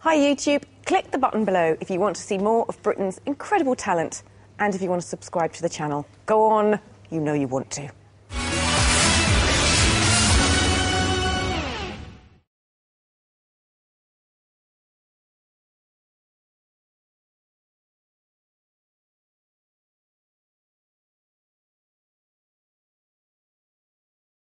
Hi YouTube, click the button below if you want to see more of Britain's incredible talent and if you want to subscribe to the channel. Go on, you know you want to.